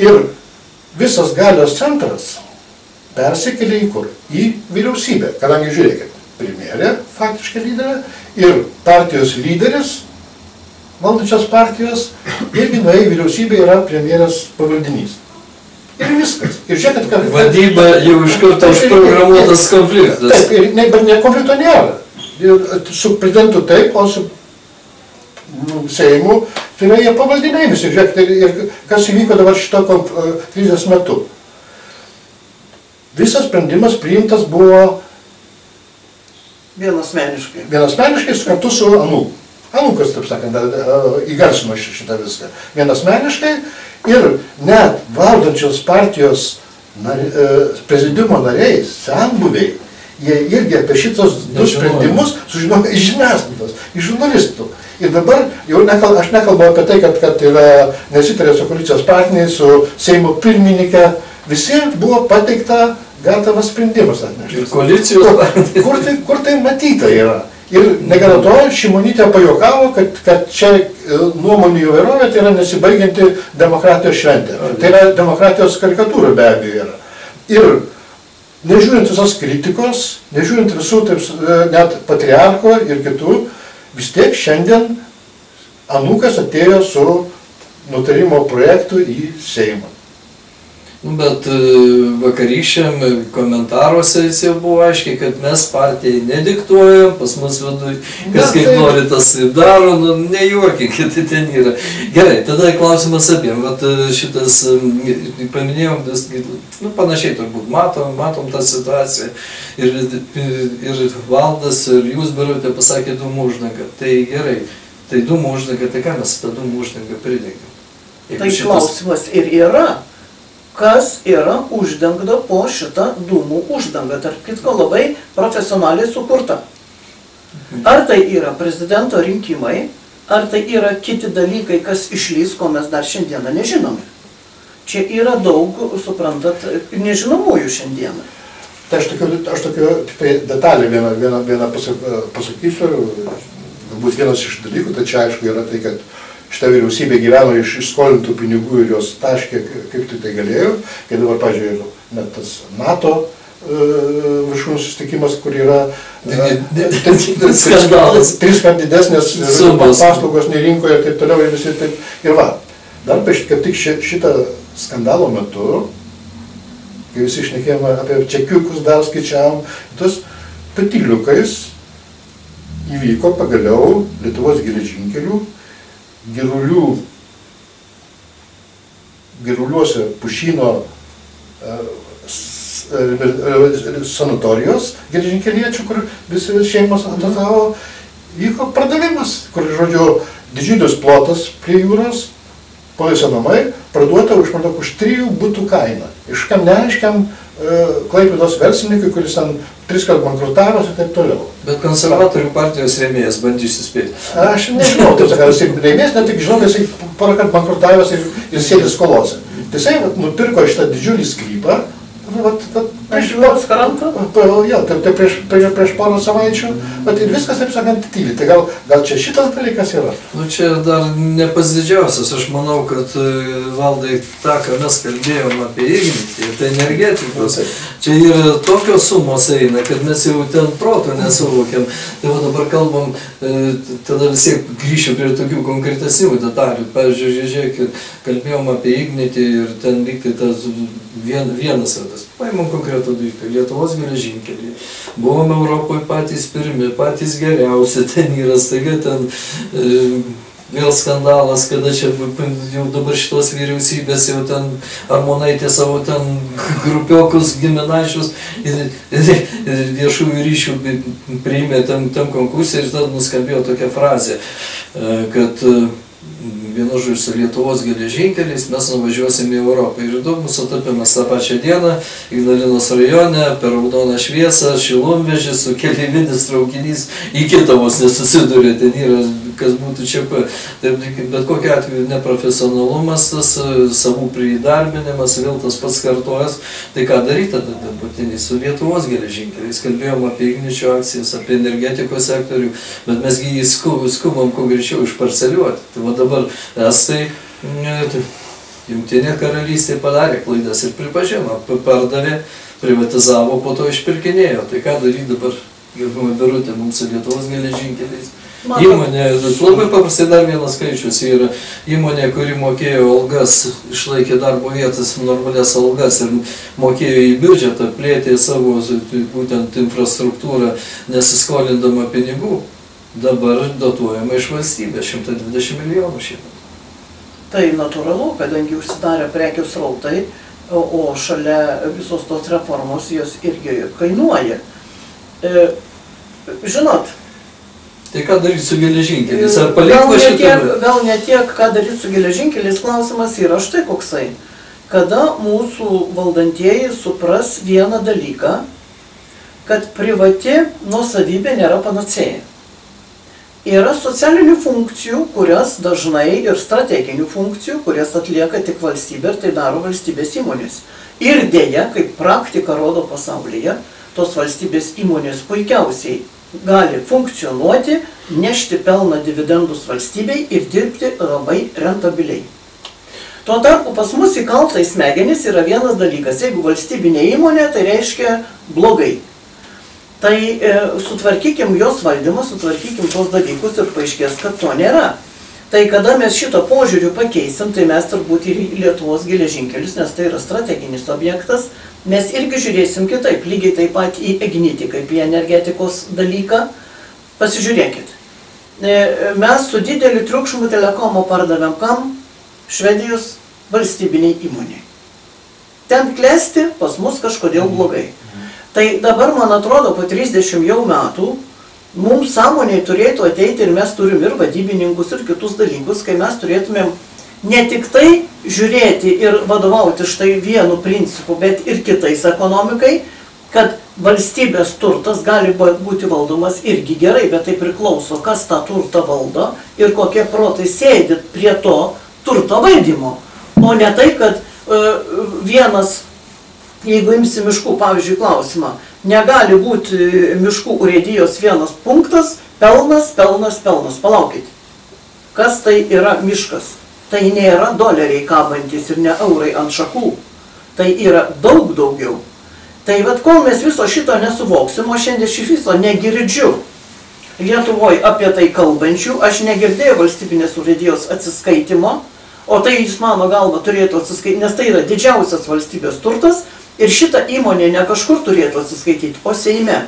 Ir visas galios centras persikėlė į kur? Į vyriausybę, kadangi žiūrėkit, premjerė faktiškai lyderė ir partijos lyderis, valdančios partijos, irgi nuėjo į vyriausybę yra premjerės pavaldinys. Ir viskas. Ir žiūrėkit, kad... Vadyba jau iš karto užprogramuotas konfliktas. Taip, ir ne, bet ne konflikto nėra. Ir Su prezidentu taip, o su nu, Seimu, tai yra jie pavaldiniai visi. Žiūrėkit, ir, ir kas įvyko dabar šito e, krizės metu. Visas sprendimas priimtas buvo Vienasmeniškai. vienasmeniškai kartu su Anūku. Anūkas, taip sakant, įgarsino ši- šitą viską. Vienasmeniškai ir net valdančios partijos nar, e, prezidiumo nariai, senbuviai, jie irgi apie šitos du sprendimus sužinojo iš žiniasklaidos, iš žurnalistų. Ir dabar jau nekal, aš nekalbu apie tai, kad, kad yra nesitarė su koalicijos partneriais, su Seimo pirmininkė, visi buvo pateikta gatavas sprendimas atneštas. Ir koalicijos Kur, kur, tai, kur tai matyta yra? Ir negana to, Šimonytė pajokavo, kad, kad čia e, nuomonių įvairovė tai yra nesibaigianti demokratijos šventė. Tai yra demokratijos karikatūra be abejo yra. Ir nežiūrint visos kritikos, nežiūrint visų, taip, e, net patriarcho ir kitų, vis tiek šiandien Anūkas atėjo su nutarimo projektu į Seimą. Nu, bet e, vakarykščiam komentaruose jis jau buvo aiškiai, kad mes partijai nediktuojam, pas mus viduje, kas kaip tai- nori tas daro, nu, nejuokinkit, tai ten yra. Gerai, tada klausimas abiem, vat e, šitas, paminėjom, vis, nu, panašiai turbūt, matom, matom tą situaciją. Ir, ir valdas, ir jūs, Birutė, pasakė dūmų uždangą. Tai gerai, tai dūmų uždangą, tai ką mes tą dūmų uždangą pridengėm? Jeigu Tai šitas- klausimas ir yra, kas yra uždengta po šitą dūmų uždangą. Tarp kitko labai profesionaliai sukurta. Ar tai yra prezidento rinkimai, ar tai yra kiti dalykai, kas išlys, ko mes dar šiandieną nežinome. Čia yra daug, suprantat, nežinomųjų šiandieną. Tai aš tokiu, aš tokiu detalę vieną, vieną, vieną pasak- pasakysiu, galbūt vienas iš dalykų, tai čia aišku yra tai, kad šita vyriausybė gyveno iš išskolintų pinigų ir jos taškė kaip- tik tai galėjo, kai dabar, pažiūrėjau, net tas NATO e, viršūnų susitikimas, kur yra tris- kart didesnės e, paslaugos nei rinkoje ir taip toliau ir visi taip. Ir va, dar kaip tik ši- šitą skandalo metu, kai visi išnekėjome apie čekiukus, dar skaičiavom, tas patyliukais įvyko pagaliau Lietuvos geležinkelių girulių, giruliuose pušino e, e, e, sanatorijos geležinkeliečių, kur visi šeimos atotavo, vyko pardavimas, kur, žodžiu, didžiulis plotas prie jūros, poilsio namai, parduota už maždaug už trijų būtų kainą. Iš kam neaiškiam e, Klaipėdos verslininkui, kuris ten tris kart bankrutavęs ir taip toliau. Bet konservatorių partijos rėmėjas bandys įspėti. Aš nežinau, taip sakant, jisai laimės, net tik žinau, kad jisai porą kartų bankrutavęs ir, ir sėdi skolose. Tai jisai vat, nupirko šitą didžiulį sklypą, vat, vat, prieš. Pa- Jo, tai, tai prieš, prieš, prieš porą savaičių, bet ir viskas, taip sakant, tyli. Tai gal, gal čia šitas dalykas yra? Nu čia dar ne pats didžiausias, aš manau, kad e, valdai tą, ką mes kalbėjom apie įgimtį, tai energetikos, čia yra tokios sumos eina, kad mes jau ten proto nesuvokiam. Tai va dabar kalbam, e, tada vis tiek grįšiu prie tokių konkretesnių detalių. Pavyzdžiui, žiūrėkit, kalbėjom apie ignitį ir ten lygtai tas vien, vienas yra tas Paimam konkretų dalyką. Lietuvos geležinkeliai. Buvome Europoje patys pirmi, patys geriausi, ten yra staiga ten e, vėl skandalas, kada čia jau dabar šitos vyriausybės jau ten Armonaitė savo ten grupiokus giminaičius ir, ir, ir viešųjų ryšių priėmė tam, tam konkursui ir tada nuskambėjo tokia frazė, e, kad e, vienu žodžiu su Lietuvos geležinkeliais mes nuvažiuosim į Europą. Ir daug mūsų tapimas tą pačią dieną, Ignalinos rajone, per raudoną šviesą, šilumvežį su keliaivinis traukinys į kitą vos nesusiduria, ten yra kas būtų čia, taip, bet kokiu atveju neprofesionalumas, tas e, savų priidarbinimas, vėl tas pats kartojas, tai ką daryti tada dabartiniai su Lietuvos geležinkeliais, kalbėjom apie igničio akcijas, apie energetikos sektorių, bet mesgi jį skubam kuo greičiau išparceliuoti. Tai va dabar estai, tai Jungtinė karalystė padarė klaidas ir pripažino, pardavė, privatizavo, po to išpirkinėjo. Tai ką daryti dabar, gerbama Birutė, mums su Lietuvos geležinkeliais? Įmonė, labai paprastai dar vienas skaičius yra įmonė, kuri mokėjo algas, išlaikė darbo vietas, normalias algas ir mokėjo į biudžetą, plėtė savo būtent infrastruktūrą, nesiskolindama pinigų, dabar dotuojama iš valstybės 120 milijonų šitą. Tai natūralu, kadangi užsidarė prekių srautai, o, šalia visos tos reformos jos irgi kainuoja. E, žinot, Tai ką daryti su geležinkeliais? Ar palikti šitą? Gal ne tiek, ką daryti su geležinkeliais, klausimas yra štai koksai. Kada mūsų valdantieji supras vieną dalyką, kad privati nuosavybė nėra panacėja. Yra socialinių funkcijų, kurias dažnai ir strateginių funkcijų, kurias atlieka tik valstybė ir tai daro valstybės įmonės. Ir dėja, kaip praktika rodo pasaulyje, tos valstybės įmonės puikiausiai gali funkcionuoti, nešti pelną dividendus valstybei ir dirbti labai rentabiliai. Tuo tarpu pas mus įkalta į smegenis yra vienas dalykas. Jeigu valstybinė įmonė, tai reiškia blogai tai e, sutvarkykim jos valdymą, sutvarkykim tos dalykus ir paaiškės, kad to nėra. Tai kada mes šito požiūrių pakeisim, tai mes turbūt ir Lietuvos geležinkelius, nes tai yra strateginis objektas, mes irgi žiūrėsim kitaip, lygiai taip pat į ignitį, kaip į energetikos dalyką. Pasižiūrėkit. E, mes su dideliu triukšmu telekomo pardavėm kam? Švedijos valstybiniai įmoniai. Ten klesti, pas mus kažkodėl blogai. Tai dabar, man atrodo, po 30 jau metų mums sąmoniai turėtų ateiti ir mes turim ir vadybininkus, ir kitus dalykus, kai mes turėtumėm ne tik tai žiūrėti ir vadovauti štai vienu principu, bet ir kitais ekonomikai, kad valstybės turtas gali būti valdomas irgi gerai, bet tai priklauso, kas tą turtą valdo ir kokie protai sėdi prie to turto valdymo. O ne tai, kad uh, vienas jeigu imsi miškų, pavyzdžiui, klausimą, negali būti miškų urėdijos vienas punktas, pelnas, pelnas, pelnas. Palaukit. Kas tai yra miškas? Tai nėra doleriai kabantis ir ne eurai ant šakų. Tai yra daug daugiau. Tai vad kol mes viso šito nesuvoksim, o šiandien iš viso negirdžiu Lietuvoje apie tai kalbančių, aš negirdėjau valstybinės urėdijos atsiskaitimo, o tai jis mano galva turėtų atsiskaityti, nes tai yra didžiausias valstybės turtas, Ir šitą įmonę ne kažkur turėtų atsiskaityti, o Seime.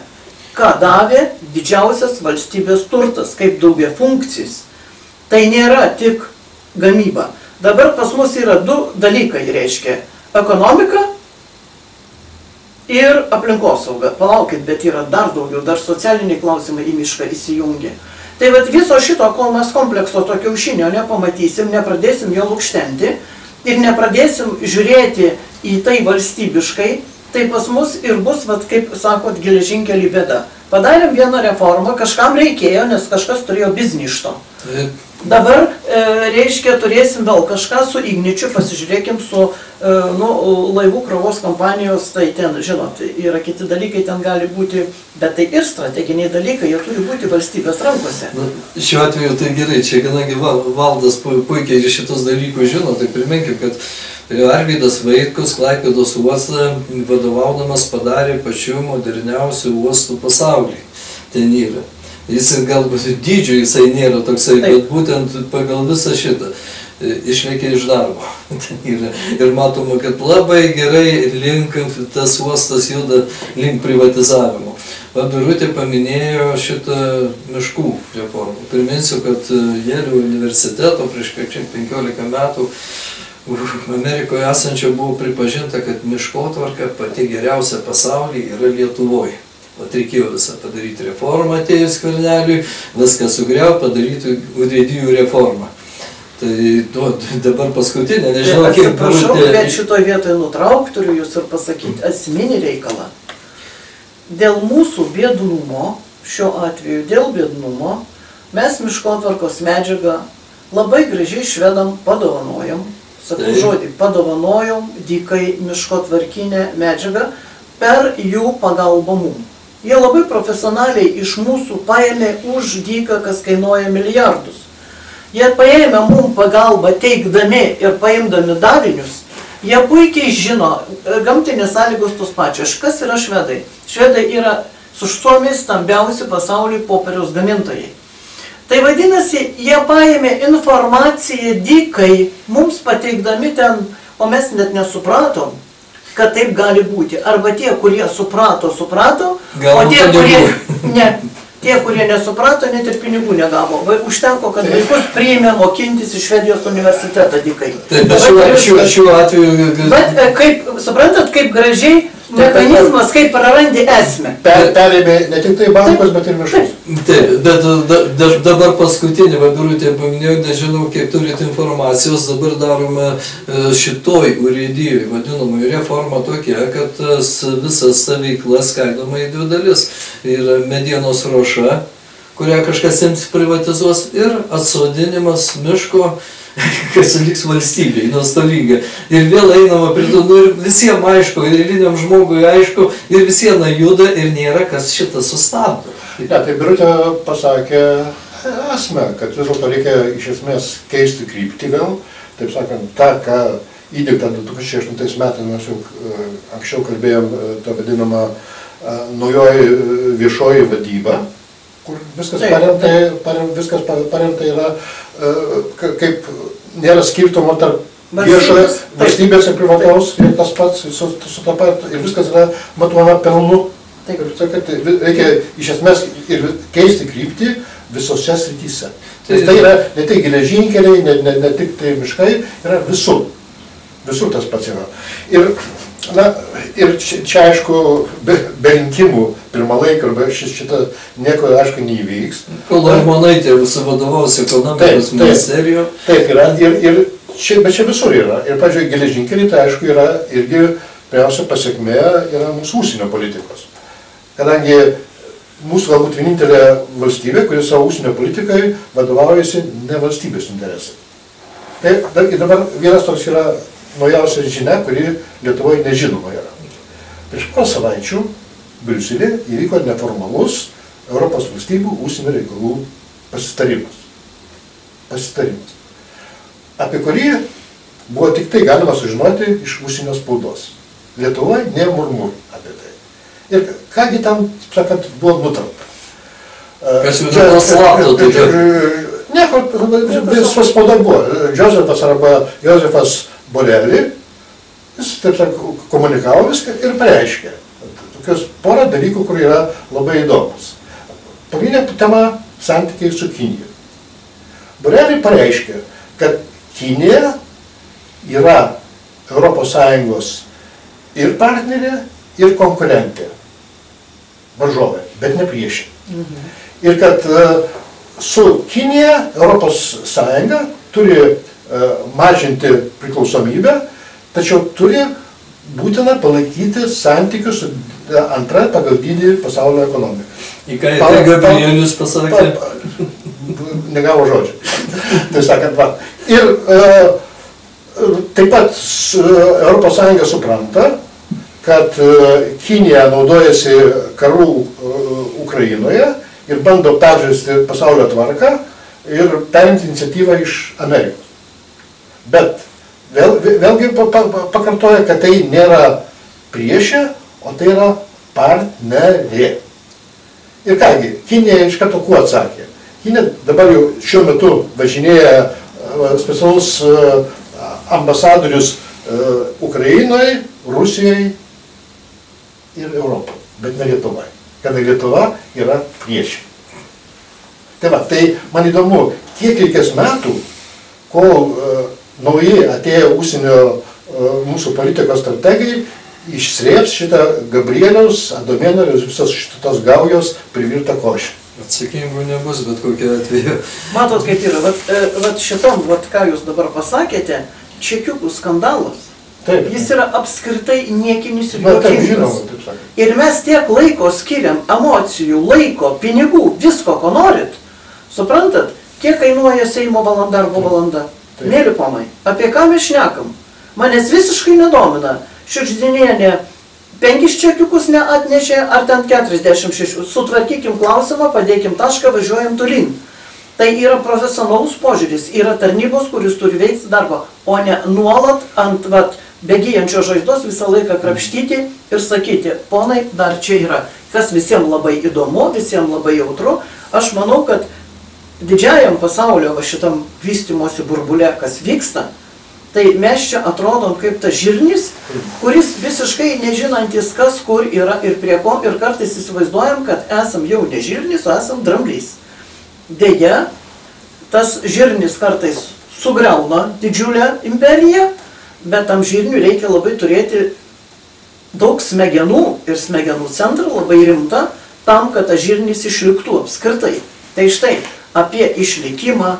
Ką davė didžiausias valstybės turtas, kaip daugia funkcijas. Tai nėra tik gamyba. Dabar pas mus yra du dalykai, reiškia ekonomika ir aplinkosauga. Palaukit, bet yra dar daugiau, dar socialiniai klausimai į mišką įsijungia. Tai vad viso šito, kol mes komplekso to kiaušinio nepamatysim, nepradėsim jo lūkštenti ir nepradėsim žiūrėti į tai valstybiškai, tai pas mus ir bus, vat, kaip sakot, geležinkelį bėda. Padarėm vieną reformą, kažkam reikėjo, nes kažkas turėjo bizništo. Dabar, e, reiškia, turėsim vėl kažką su Igničiu, pasižiūrėkim su e, nu, laivų krovos kompanijos, tai ten, žinot, yra kiti dalykai, ten gali būti, bet tai ir strateginiai dalykai, jie turi būti valstybės rankose. Na, šiuo atveju tai gerai, čia kadangi valdas puikiai šitos dalykus žino, tai priminkim, kad Arvydas Vaitkus, Klaipėdos uostą vadovaudamas padarė pačiu moderniausiu uostų pasaulyje. Ten yra. Jis galbūt dydžio jisai nėra toksai, Taip. bet būtent pagal visą šitą. e, išlėkė iš darbo. ir, ir matoma, kad labai gerai link tas uostas juda link privatizavimo. Birutė paminėjo šitą miškų reformą. Priminsiu, kad Jėlio universiteto prieš kiek 15 metų Amerikoje esančio buvo pripažinta, kad miškotvarka pati geriausia pasaulyje yra Lietuvoje. Vat reikėjo visą padaryti reformą atėjus kvarneliui, viską sugriau, padaryti urėdijų reformą. Tai nu, dabar paskutinė, nežinau, Tai kiek Atsiprašau, Birutė- bet šitoje vietoje nutrauk turiu jūs ir pasakyti esminį reikalą. Dėl mūsų biednumo, šiuo atveju dėl biednumo, mes miškotvarkos medžiagą labai gražiai švedam padovanojom, sakau Taip. žodį, padovanojom dykai miškotvarkinę medžiagą per jų pagalbą mum. Jie labai profesionaliai iš mūsų paėmė už dyką, kas kainuoja milijardus. Jie paėmė mum pagalbą teikdami ir paimdami davinius, jie puikiai žino, e, gamtinės sąlygos tos pačios. Kas yra švedai? Švedai yra su suomiais stambiausi pasaulyje popieriaus gamintojai. Tai vadinasi, jie paėmė informaciją dykai, mums pateikdami ten, o mes net nesupratom, kad taip gali būti. Arba tie, kurie suprato, suprato, o Gavo tie, kurie, ne, tie, kurie nesuprato, net ir pinigų negavo. Va- Užteko, kad vaikus priėmė mokintis į Švedijos universitetą dykai. Taip, bet šiuo, turiu- šiuo, šiuo atveju... Bet e, kaip, suprantat, kaip gražiai mechanizmas, kaip prarandi esmę. Per, perėmė ne tik tai bankus, bet ir miškus. Taip, bet da, da, dabar paskutinį, va, Birutė paminėjau, nežinau, kiek turite informacijos, dabar darome e, šitoj urėdyjoj, vadinamoji reforma tokia, kad tas, visas ta veikla skaidoma į dvi dalis. Ir medienos ruoša, kurią kažkas ims privatizuos, ir atsodinimas miško, kas liks valstybei, nuostolingai. Ir vėl einama prie to, nu ir visiems aišku, ir eiliniam žmogui aišku, ir visiems juda, ir nėra kas šitą sustabdo. Ne, tai Birutė pasakė esmę, kad vis dėlto reikia iš esmės keisti kryptį vėl. Taip sakant, tą, ką įdėkta 2008 metais, mes jau e, anksčiau kalbėjom, e, tą vadinamą e, naujoji viešoji vadyba, kur viskas Taip, paremta, parem, viskas pa- paremta yra, ka- kaip nėra skirtumo tarp viešojo Valstybės, ir privataus, ir tas pats, su, su ta pat, ir viskas yra matuojama pelnu. Taip. Ir tai, kad reikia iš esmės ir keisti kryptį visose srityse. Tai, tai yra ne tik geležinkeliai, ne, ne, ne tik tai miškai, yra visur. Visur tas pats yra. Ir, na, ir čia, čia aišku, be, be rinkimų pirmalaikio, arba šis, šitą nieko aišku neįvyks. Kol Armonaitė vadovaus ekonomikos Taip, taip. yra, ir, ir čia, bet čia visur yra. Ir, pažiūrėjau, geležinkeliai tai aišku yra irgi pirmiausia pasiekmė yra mūsų užsienio politikos. Kadangi mūsų galbūt vienintelė valstybė, kuri savo užsienio politikai vadovaujasi ne valstybės interesai. Tai dabar vienas toks yra naujausia žinia, kuri Lietuvoje nežinoma yra. Prieš porą savaičių Briuselė įvyko neformalus Europos valstybių užsienio reikalų pasitarimas. Pasitarimas. Apie kurį buvo tik tai galima sužinoti iš užsienio spaudos. Lietuvoje nemurmur apie tai. Ir kągi tam, sakant, buvo nutarta. Kas jau Čia- slapta, tai čia- Nieko, visas spauda buvo. Josefas arba Josefas Borelį, jis, taip sakant, komunikavo viską ir pareiškė. Tokios porą dalykų, kur yra labai įdomus. Pagrindinė tema - santykiai su Kinija. Borelį pareiškė, kad Kinija yra ES ir partnerė, ir konkurentė, varžovė, bet ne priešė. Ir kad e, su Kinija ES turi mažinti priklausomybę, tačiau turi būtina palaikyti santykius su e, antra pagal dydį pasaulio ekonomika. į ką Pala- Gabrielius pasakė, Pa- Negavo žodžių. Tai sakant, va. Ir e, taip pat ES supranta, kad e, Kinija naudojasi karų e, Ukrainoje ir bando peržaisti pasaulio tvarką ir perimti iniciatyvą iš Amerikos. Bet vėl, vėlgi pa- pa- pakartoja, kad tai nėra priešė, o tai yra partnerė. Ir kągi, Kinija iš karto kuo atsakė? Kinija dabar jau šiuo metu važinėja, va, specialus e, ambasadorius e, Ukrainoje, Rusijoje ir Europoje, bet ne Lietuvoje. Kada Lietuva yra priešė. Tai va, tai man įdomu, kiek reikės metų, kol naujai atėjo užsienio uh, mūsų politikos strategai, išsrėps šitą Gabrieliaus, Adomėno ir visos šitos gaujos privirtą košę. Atsakingų nebus, bet kokia atveju. Matot, kaip yra, vat, e, vat šitam, vat, ką jūs dabar pasakėte, čekiukų skandalas, Taip. jis yra apskritai niekinis ir sakant. Ir mes tiek laiko skiriam emocijų, laiko, pinigų, visko, ko norit. Suprantat, kiek kainuoja Seimo valanda arba valanda? Taip. Mėly ponai, apie ką mes šnekam? Manęs visiškai nedomina. Širdždinienė penkis čekiukus neatnešė, ar ten 46. Sutvarkykim klausimą, padėkim tašką, važiuojam tolyn. Tai yra profesionalus požiūris, yra tarnybos, kuris turi veikti darbą, o ne nuolat ant vat, bėgyjančio žaizdos visą laiką krapštyti ir sakyti, ponai, dar čia yra. Kas visiems labai įdomu, visiems labai jautru. Aš manau, kad didžiajam pasaulio va šitam vystimosi burbule, kas vyksta, tai mes čia atrodom kaip tas žirnis, kuris visiškai nežinantis, kas kur yra ir prie ko, ir kartais įsivaizduojam, kad esam jau ne žirnis, o esam dramblys. Deja, tas žirnis kartais sugriauna didžiulę imperiją, bet tam žirniui reikia labai turėti daug smegenų ir smegenų centrą labai rimtą, tam, kad tas žirnis išliktų apskritai. Tai štai apie išlikimą,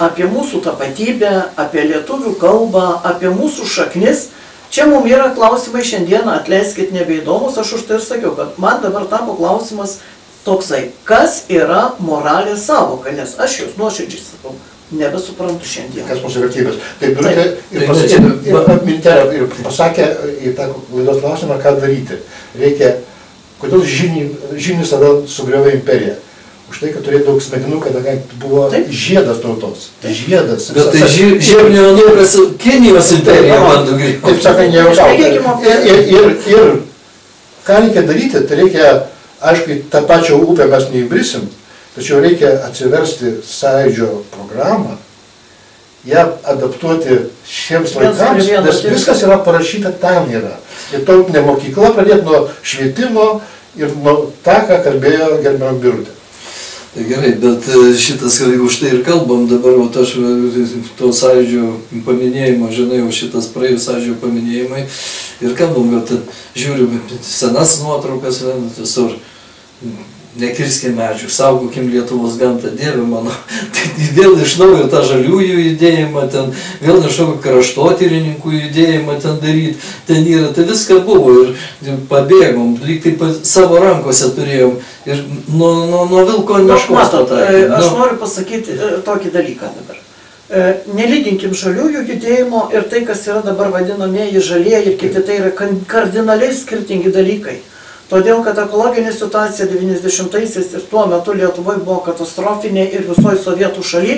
apie mūsų tapatybę, apie lietuvių kalbą, apie mūsų šaknis. Čia mums yra klausimai šiandieną, atleiskit nebeįdomus, aš už tai ir sakiau, kad man dabar tapo klausimas toksai, kas yra moralės savoka, nes aš jūs nuoširdžiai sakau, nebesuprantu šiandien. Kas mūsų vertybės. Tai Birutė ir, Tai pas, mes- ir, ir, atmintė, ir pasakė į tą laidos klausimą, ką daryti. Reikia, kodėl žini- žinis tada sugriovė imperiją. Už tai, kad turėjo daug smegenų, kada buvo Taip. žiedas tautos. Žiedas. Bet tai ži- žirnių anūkas Kinijos imperija bando Taip grįžti. sakant, ne Šnekėkim apie- Ir, ir, ir, ir ką reikia daryti, tai reikia, aišku, tą pačią upę mes neįbrisim, tačiau reikia atsiversti sąjūdžio programą, ją adaptuoti šiems laikams, nes viskas yra parašyta ten yra. Ir tautinė mokykla pradėti nuo švietimo ir nuo tą, ką kalbėjo gerbiamą Birutė. Tai gerai, bet e, šitas, kad už tai ir kalbam dabar, o aš e, to sąjūdžio paminėjimo, žinai, jau šitas praėjus sąjūdžio paminėjimai ir kalbam, kad žiūrim senas nuotraukas, visur. Nekirskim medžių, saugokim Lietuvos gamtą, Dieve mano. Tai vėl iš naujo tą žaliųjų judėjimą, ten, vėl iš naujo kraštotyrininkų judėjimą ten daryti, ten yra, tai viską buvo ir pabėgom, lyg tai pa- savo rankose turėjom ir nuo, nuo vilko Nu, meškos matot, e, pataikėm. aš Nu, noriu pasakyti e, tokį dalyką dabar. E, Nelyginkim žaliųjų judėjimo ir tai, kas yra dabar vadinamieji žalieji ir kiti, tai yra kardinaliai skirtingi dalykai. Todėl, kad ekologinė situacija 90-aisiais ir tuo metu Lietuvoje buvo katastrofinė ir visoji sovietų šaly.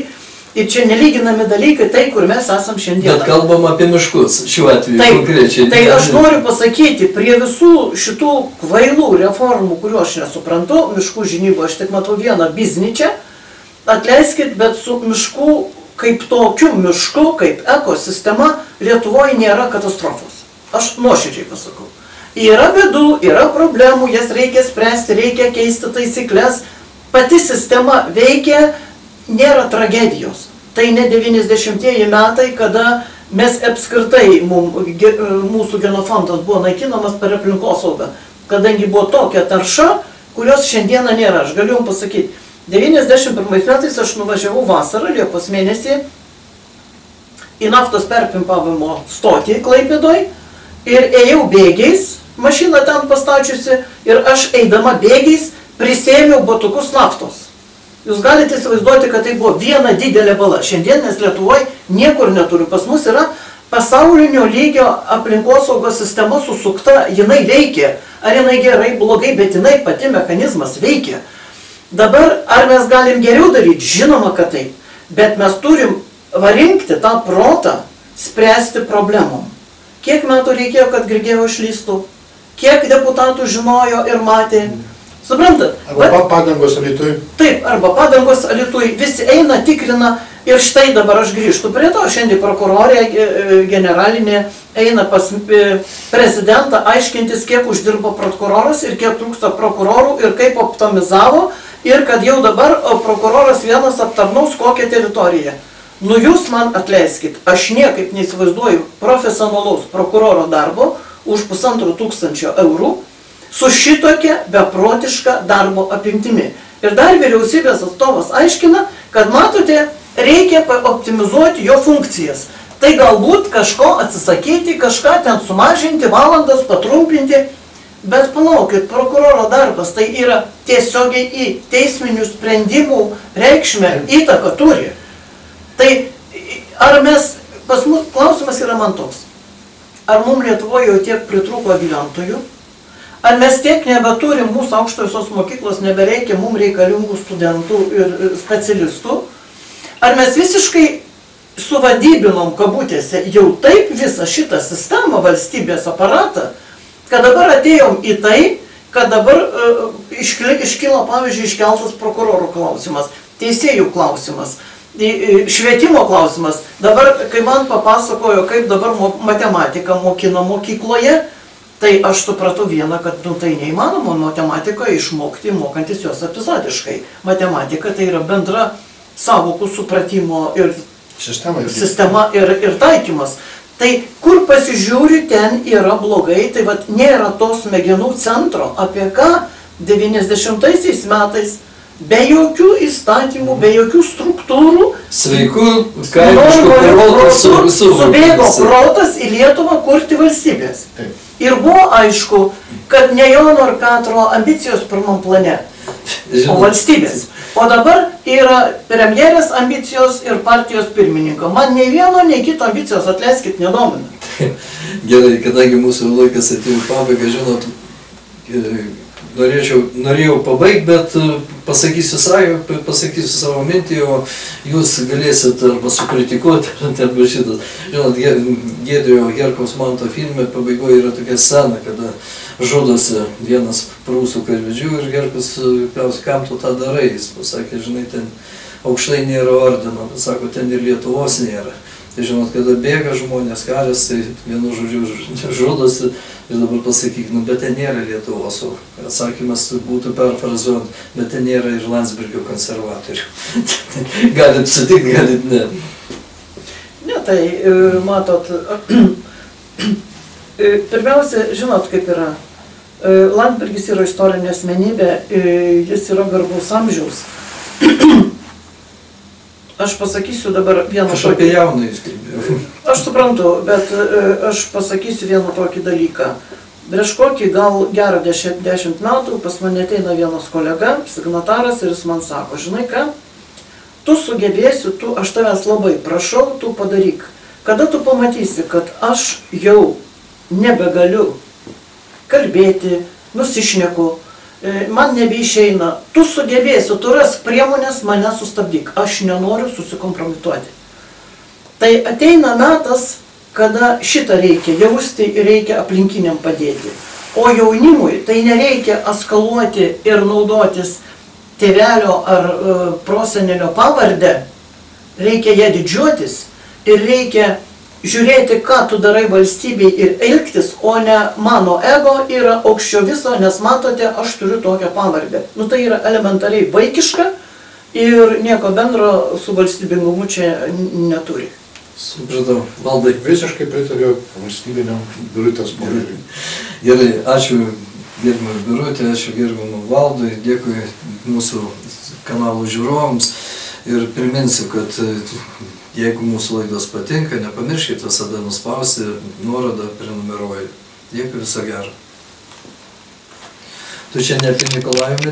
Ir čia nelyginami dalykai, tai kur mes esam šiandien. Bet kalbam apie miškus šiuo atveju Taip, konkrečiai. tai aš noriu pasakyti, prie visų šitų kvailų reformų, kuriuo aš nesuprantu, miškų žinybų, aš tik matau vieną bizničią, atleiskit, bet su miškų, kaip tokiu mišku, kaip ekosistema, Lietuvoje nėra katastrofos. Aš nuoširdžiai pasakau. Yra bėdų, yra problemų, jas reikia spręsti, reikia keisti taisyklės. Pati sistema veikia, nėra tragedijos. Tai ne 90-ieji metai, kada mes apskritai, mūsų genofondas buvo naikinamas per aplinkosaugą, kadangi buvo tokia tarša, kurios šiandieną nėra. Aš galiu jums pasakyti, 91 metais aš nuvažiavau vasarą, Liepos mėnesį, į naftos perpimpavimo stotį Klaipėdoj ir ėjau bėgiais, mašiną ten pastačiusi ir aš eidama bėgiais prisėmiau batukus naftos. Jūs galite įsivaizduoti, kad tai buvo viena didelė bala. Šiandien mes Lietuvoje niekur neturim. Pas mus yra pasaulinio lygio aplinkosaugos sistema susukta, jinai veikia. Ar jinai gerai, blogai, bet jinai pati mechanizmas veikia. Dabar, ar mes galim geriau daryti? Žinoma, kad taip. Bet mes turim varinkti tą protą, spręsti problemom. Kiek metų reikėjo, kad Grigėjo išlystų? Kiek deputatų žinojo ir matė? Suprantat? Arba pa- padangos alitui. Taip, arba padangos alitui, visi eina, tikrina, Ir štai dabar aš grįžtu prie to, šiandien prokurorė e, e, generalinė eina pas e, prezidentą aiškintis, kiek uždirbo prokuroras ir kiek trūksta prokurorų ir kaip optimizavo ir kad jau dabar prokuroras vienas aptarnaus kokią teritoriją. Nu jūs man atleiskit, aš niekaip neįsivaizduoju profesionalaus prokuroro darbo už pusantro tūkstančio eurų su šitokia beprotiška darbo apimtimi. Ir dar vyriausybės atstovas aiškina, kad matote, reikia optimizuoti jo funkcijas. Tai galbūt kažko atsisakyti, kažką ten sumažinti, valandas patrumpinti. Bet palaukit, prokuroro darbas tai yra tiesiogiai į teisminių sprendimų reikšmę įtaką turi. Tai ar mes, pas mus klausimas yra man toks. Ar mums Lietuvoje jau tiek pritrūko gyventojų, Ar mes tiek nebeturim mūsų aukštosios mokyklos, nebereikia mums reikalingų studentų ir specialistų? Ar mes visiškai suvadybinom kabutėse jau taip visą šitą sistemą, valstybės aparatą, kad dabar atėjom į tai, kad dabar uh, iškilo, pavyzdžiui, iškeltas prokurorų klausimas, teisėjų klausimas, švietimo klausimas. Dabar, kai man papasakojo, kaip dabar matematika mokina mokykloje, Tai aš supratau vieną, kad nu, tai neįmanoma matematiką išmokti, mokantis jos epizodiškai. Matematika tai yra bendra savokų supratimo ir sistema, sistema ir, ir taikymas. Tai kur pasižiūri, ten yra blogai, tai vad nėra tos smegenų centro, apie ką 90 metais be jokių įstatymų, be jokių struktūrų. Protų su, su, subėgo protas į Lietuvą kurti valstybės. Taip. Ir buvo aišku, kad ne Jono ir Petro ambicijos pirmam plane, o valstybės. O dabar yra premjerės ambicijos ir partijos pirmininko. Man nei vieno, nei kito ambicijos, atleiskit, nedomina. Gerai, kadangi mūsų laikas atėjo pabaigą, žinot, norėčiau, norėjau pabaigti, bet e, pasakysiu, savo, pasakysiu savo mintį, o jūs galėsit arba sukritikuoti, arba šitas. Žinot, Gėdrio Gerkaus Manto filme pabaigoje yra tokia scena, kada žudosi vienas prūsų karvedžių ir Gerkus klausia, kam tu tą darai, jis pasakė, žinai, ten aukštai nėra ordino, bet sako, ten ir Lietuvos nėra. Tai žinot, kada bėga žmonės karės, tai vienu žodžiu žudosi ir dabar pasakyk, nu bet ten nėra Lietuvos, o atsakymas būtų perfrazuojant, bet ten nėra ir Landsbergio konservatorių. galit sutikti, galit ne. Ne, tai e, matot, e, pirmiausia, žinot kaip yra. E, Landsbergis yra istorinė asmenybė, jis yra garbaus amžiaus. Aš pasakysiu dabar vieną aš tokį... Aš apie jauną įskaitėjau. Aš suprantu, bet e, aš pasakysiu vieną tokį dalyką. Prieš kokį gal gerą dešimt, dešimt metų pas mane ateina vienas kolega, signataras ir jis man sako, žinai ką, tu sugebėsi, tu, aš tavęs labai prašau, tu padaryk. Kada tu pamatysi, kad aš jau nebegaliu kalbėti, nusišneku, man nebeišeina, tu sugebėsi, tu ras priemonės, mane sustabdyk, aš nenoriu susikompromituoti. Tai ateina metas, kada šitą reikia jausti ir reikia aplinkiniam padėti. O jaunimui tai nereikia askaluoti ir naudotis tėvelio ar e, prosenelio pavardę, reikia ją didžiuotis ir reikia žiūrėti, ką tu darai valstybei ir elgtis, o ne mano ego yra aukščio viso, nes matote, aš turiu tokią pavardę. Nu tai yra elementariai vaikiška ir nieko bendro su valstybingumu čia neturi. Supratau, valdai. Visiškai pritariu valstybiniam biurutės požiūriui. Gerai, ačiū gerbiamą biurutę, ačiū gerbiamą valdui, dėkui mūsų kanalų žiūrovams ir priminsiu, kad Jeigu mūsų laidos patinka, nepamirškite visada nuspausti nuorodą prenumeruoju. Dėkui viso gero. Tu čia ne apie Nikolajų